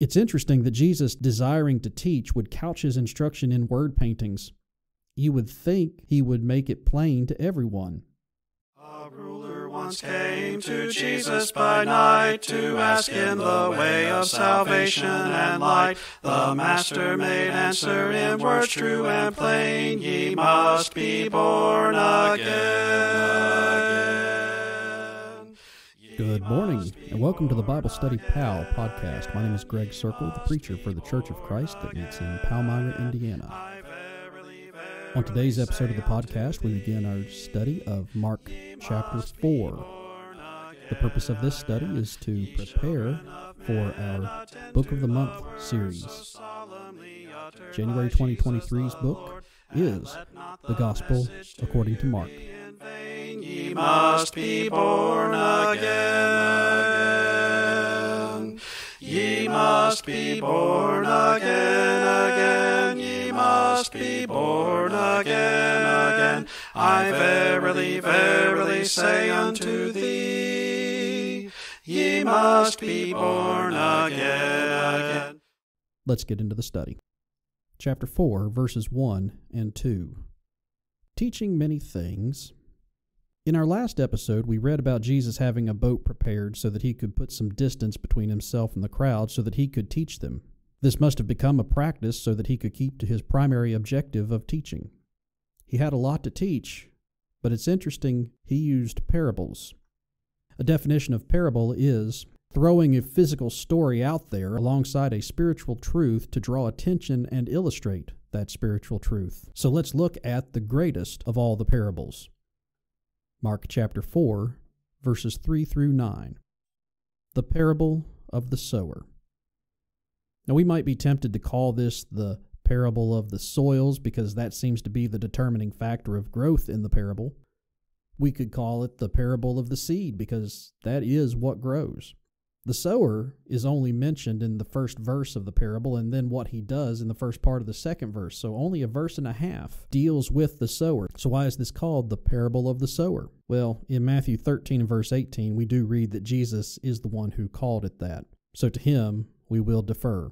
It's interesting that Jesus, desiring to teach, would couch his instruction in word paintings. You would think he would make it plain to everyone. A ruler once came to Jesus by night to ask him the way of salvation and light. The master made answer in words true and plain, Ye must be born again. Good morning, and welcome to the Bible Study PAL podcast. My name is Greg Circle, the preacher for the Church of Christ that meets in Palmyra, Indiana. On today's episode of the podcast, we begin our study of Mark chapter 4. The purpose of this study is to prepare for our Book of the Month series. January 2023's book is The Gospel According to Mark. Ye must be born again. Ye must be born again, again. Ye must be born again, again. I verily, verily say unto thee, Ye must be born again, again. Let's get into the study. Chapter 4, verses 1 and 2. Teaching many things. In our last episode, we read about Jesus having a boat prepared so that he could put some distance between himself and the crowd so that he could teach them. This must have become a practice so that he could keep to his primary objective of teaching. He had a lot to teach, but it's interesting he used parables. A definition of parable is throwing a physical story out there alongside a spiritual truth to draw attention and illustrate that spiritual truth. So let's look at the greatest of all the parables. Mark chapter 4, verses 3 through 9. The parable of the sower. Now, we might be tempted to call this the parable of the soils because that seems to be the determining factor of growth in the parable. We could call it the parable of the seed because that is what grows. The sower is only mentioned in the first verse of the parable and then what he does in the first part of the second verse. So only a verse and a half deals with the sower. So why is this called the parable of the sower? Well, in Matthew 13 and verse 18, we do read that Jesus is the one who called it that. So to him we will defer.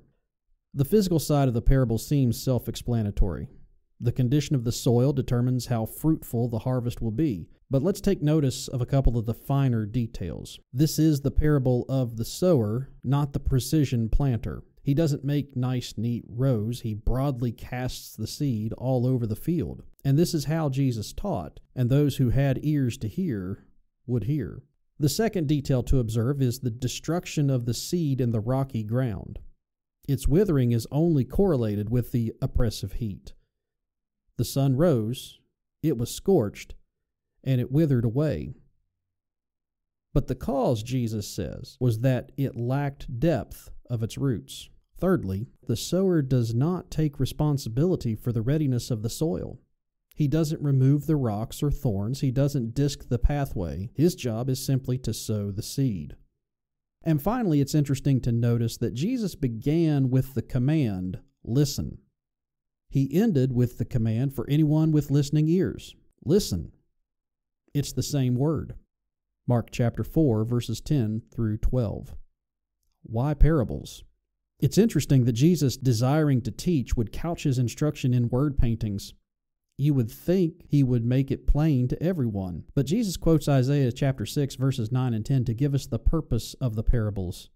The physical side of the parable seems self explanatory. The condition of the soil determines how fruitful the harvest will be. But let's take notice of a couple of the finer details. This is the parable of the sower, not the precision planter. He doesn't make nice, neat rows. He broadly casts the seed all over the field. And this is how Jesus taught, and those who had ears to hear would hear. The second detail to observe is the destruction of the seed in the rocky ground. Its withering is only correlated with the oppressive heat. The sun rose, it was scorched, and it withered away. But the cause, Jesus says, was that it lacked depth of its roots. Thirdly, the sower does not take responsibility for the readiness of the soil. He doesn't remove the rocks or thorns, he doesn't disc the pathway. His job is simply to sow the seed. And finally, it's interesting to notice that Jesus began with the command, listen. He ended with the command for anyone with listening ears, listen. It's the same word. Mark chapter 4, verses 10 through 12. Why parables? It's interesting that Jesus, desiring to teach, would couch his instruction in word paintings. You would think he would make it plain to everyone. But Jesus quotes Isaiah chapter 6, verses 9 and 10 to give us the purpose of the parables.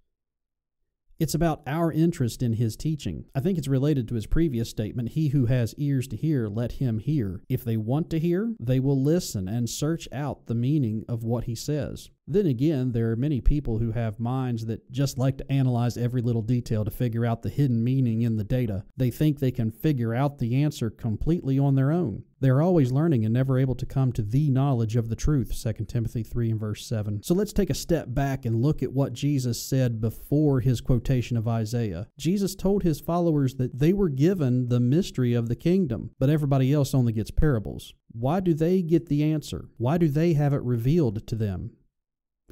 It's about our interest in his teaching. I think it's related to his previous statement He who has ears to hear, let him hear. If they want to hear, they will listen and search out the meaning of what he says. Then again, there are many people who have minds that just like to analyze every little detail to figure out the hidden meaning in the data. They think they can figure out the answer completely on their own. They are always learning and never able to come to the knowledge of the truth, 2 Timothy 3 and verse 7. So let's take a step back and look at what Jesus said before his quotation of Isaiah. Jesus told his followers that they were given the mystery of the kingdom, but everybody else only gets parables. Why do they get the answer? Why do they have it revealed to them?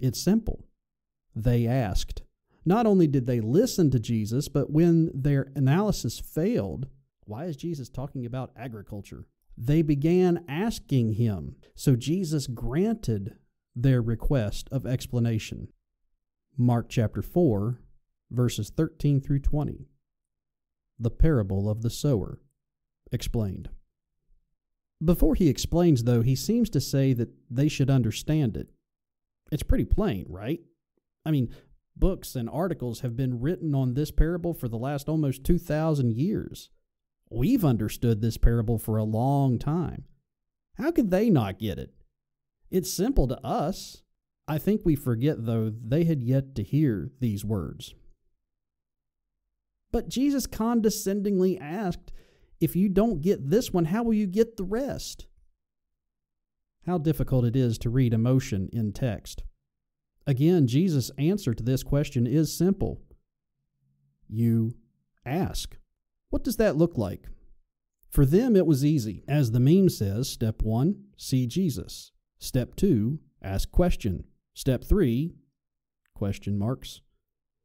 It's simple. They asked. Not only did they listen to Jesus, but when their analysis failed, why is Jesus talking about agriculture? They began asking him. So Jesus granted their request of explanation. Mark chapter 4, verses 13 through 20. The parable of the sower, explained. Before he explains, though, he seems to say that they should understand it. It's pretty plain, right? I mean, books and articles have been written on this parable for the last almost 2,000 years. We've understood this parable for a long time. How could they not get it? It's simple to us. I think we forget, though, they had yet to hear these words. But Jesus condescendingly asked, If you don't get this one, how will you get the rest? How difficult it is to read emotion in text. Again, Jesus' answer to this question is simple. You ask. What does that look like? For them, it was easy. As the meme says, step one, see Jesus. Step two, ask question. Step three, question marks.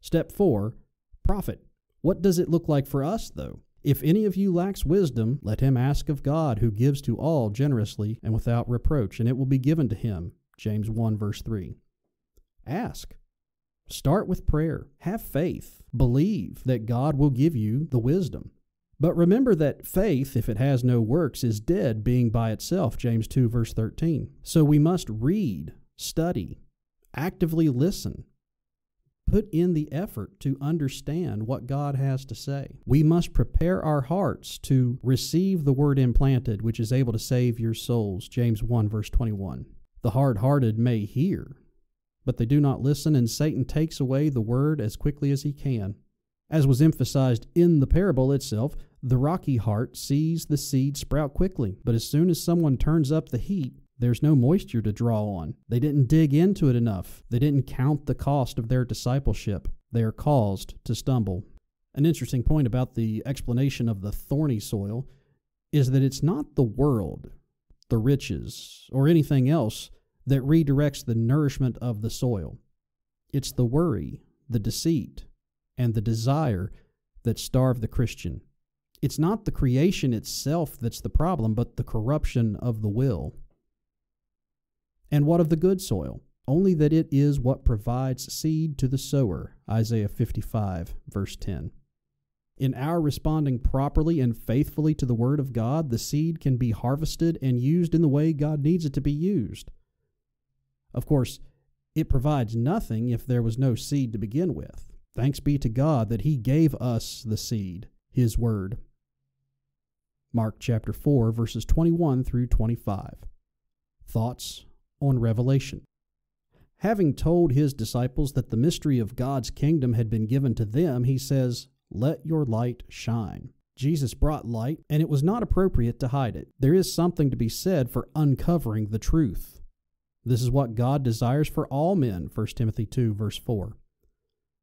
Step four, profit. What does it look like for us, though? If any of you lacks wisdom, let him ask of God, who gives to all generously and without reproach, and it will be given to him. James 1, verse 3. Ask. Start with prayer. Have faith. Believe that God will give you the wisdom. But remember that faith, if it has no works, is dead, being by itself. James 2, verse 13. So we must read, study, actively listen, put in the effort to understand what God has to say. We must prepare our hearts to receive the word implanted, which is able to save your souls. James 1, verse 21. The hard hearted may hear, but they do not listen, and Satan takes away the word as quickly as he can. As was emphasized in the parable itself, the rocky heart sees the seed sprout quickly, but as soon as someone turns up the heat, there's no moisture to draw on. They didn't dig into it enough. They didn't count the cost of their discipleship. They are caused to stumble. An interesting point about the explanation of the thorny soil is that it's not the world, the riches, or anything else that redirects the nourishment of the soil. It's the worry, the deceit, and the desire that starve the Christian. It's not the creation itself that's the problem, but the corruption of the will. And what of the good soil? Only that it is what provides seed to the sower. Isaiah 55, verse 10. In our responding properly and faithfully to the Word of God, the seed can be harvested and used in the way God needs it to be used. Of course, it provides nothing if there was no seed to begin with. Thanks be to God that He gave us the seed, His Word. Mark chapter 4, verses 21 through 25. Thoughts on Revelation. Having told his disciples that the mystery of God's kingdom had been given to them, he says, Let your light shine. Jesus brought light, and it was not appropriate to hide it. There is something to be said for uncovering the truth. This is what God desires for all men, 1 Timothy 2, verse 4.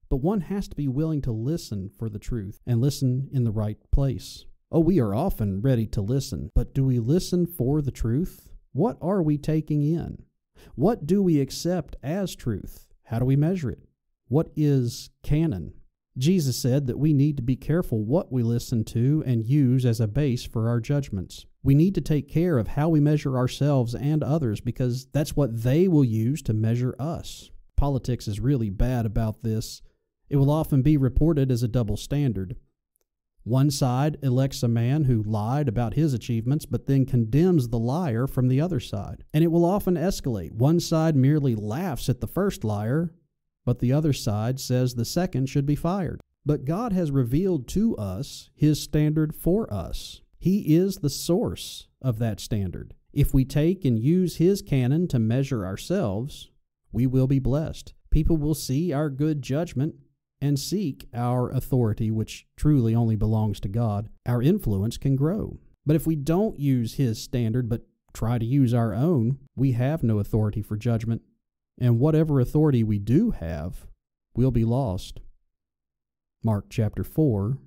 But one has to be willing to listen for the truth and listen in the right place. Oh, we are often ready to listen, but do we listen for the truth? What are we taking in? What do we accept as truth? How do we measure it? What is canon? Jesus said that we need to be careful what we listen to and use as a base for our judgments. We need to take care of how we measure ourselves and others because that's what they will use to measure us. Politics is really bad about this. It will often be reported as a double standard. One side elects a man who lied about his achievements, but then condemns the liar from the other side. And it will often escalate. One side merely laughs at the first liar, but the other side says the second should be fired. But God has revealed to us his standard for us. He is the source of that standard. If we take and use his canon to measure ourselves, we will be blessed. People will see our good judgment and seek our authority, which truly only belongs to God, our influence can grow. But if we don't use His standard, but try to use our own, we have no authority for judgment, and whatever authority we do have will be lost. Mark chapter 4,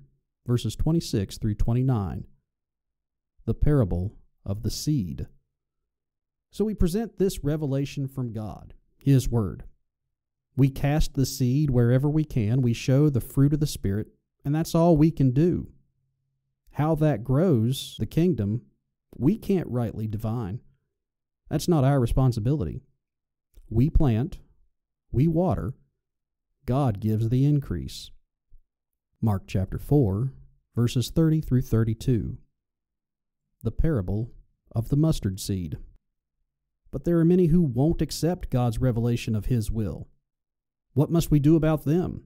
verses 26 through 29. The parable of the seed. So we present this revelation from God, His Word. We cast the seed wherever we can. We show the fruit of the Spirit, and that's all we can do. How that grows, the kingdom, we can't rightly divine. That's not our responsibility. We plant, we water, God gives the increase. Mark chapter 4, verses 30 through 32. The parable of the mustard seed. But there are many who won't accept God's revelation of His will. What must we do about them?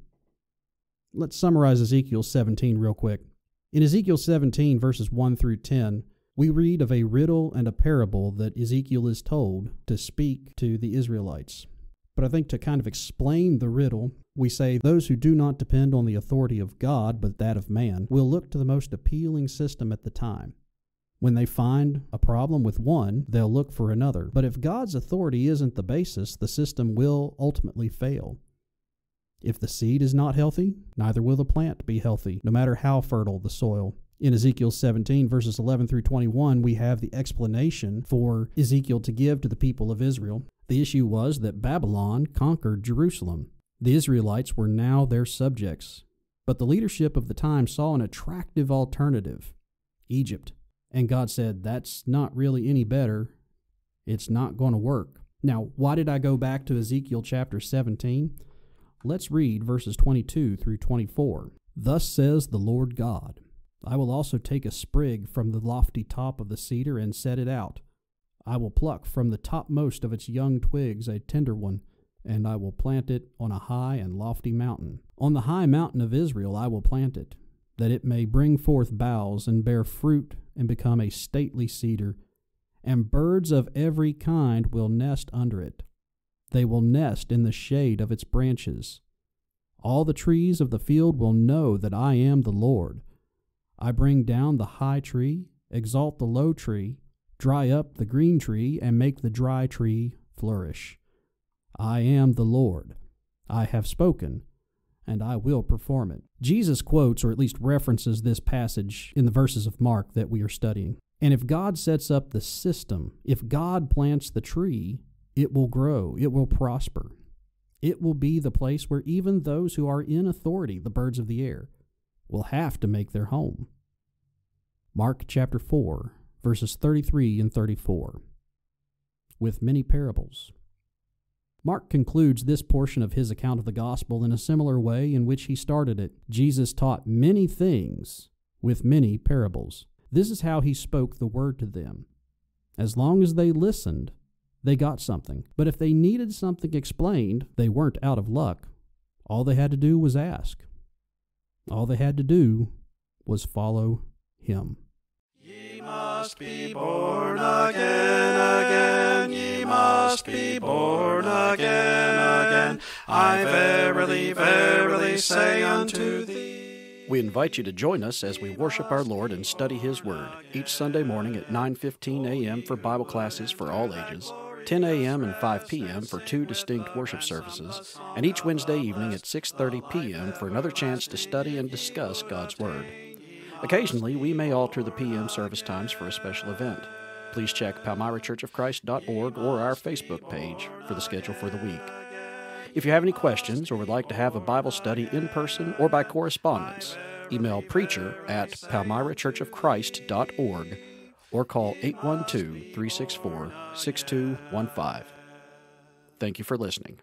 Let's summarize Ezekiel 17 real quick. In Ezekiel 17, verses 1 through 10, we read of a riddle and a parable that Ezekiel is told to speak to the Israelites. But I think to kind of explain the riddle, we say those who do not depend on the authority of God but that of man will look to the most appealing system at the time. When they find a problem with one, they'll look for another. But if God's authority isn't the basis, the system will ultimately fail. If the seed is not healthy, neither will the plant be healthy, no matter how fertile the soil. In Ezekiel 17, verses 11 through 21, we have the explanation for Ezekiel to give to the people of Israel. The issue was that Babylon conquered Jerusalem. The Israelites were now their subjects. But the leadership of the time saw an attractive alternative Egypt. And God said, That's not really any better. It's not going to work. Now, why did I go back to Ezekiel chapter 17? Let's read verses 22 through 24. Thus says the Lord God. I will also take a sprig from the lofty top of the cedar and set it out. I will pluck from the topmost of its young twigs a tender one, and I will plant it on a high and lofty mountain. On the high mountain of Israel I will plant it, that it may bring forth boughs and bear fruit and become a stately cedar, and birds of every kind will nest under it. They will nest in the shade of its branches. All the trees of the field will know that I am the Lord I bring down the high tree, exalt the low tree, dry up the green tree, and make the dry tree flourish. I am the Lord. I have spoken, and I will perform it. Jesus quotes, or at least references, this passage in the verses of Mark that we are studying. And if God sets up the system, if God plants the tree, it will grow, it will prosper. It will be the place where even those who are in authority, the birds of the air, will have to make their home. Mark chapter 4, verses 33 and 34. With many parables. Mark concludes this portion of his account of the gospel in a similar way in which he started it. Jesus taught many things with many parables. This is how he spoke the word to them. As long as they listened, they got something. But if they needed something explained, they weren't out of luck. All they had to do was ask. All they had to do was follow him. Ye must be born again, again. Ye must be born again, again. I verily, verily say unto thee. We invite you to join us as we worship our Lord and study His Word each Sunday morning at 9:15 a.m. for Bible classes for all ages 10 a.m. and 5 p.m. for two distinct worship services, and each Wednesday evening at 6:30 p.m. for another chance to study and discuss God's Word. Occasionally, we may alter the p.m. service times for a special event. Please check palmyrachurchofchrist.org or our Facebook page for the schedule for the week. If you have any questions or would like to have a Bible study in person or by correspondence, email preacher at palmyrachurchofchrist.org or call 812 364 6215. Thank you for listening.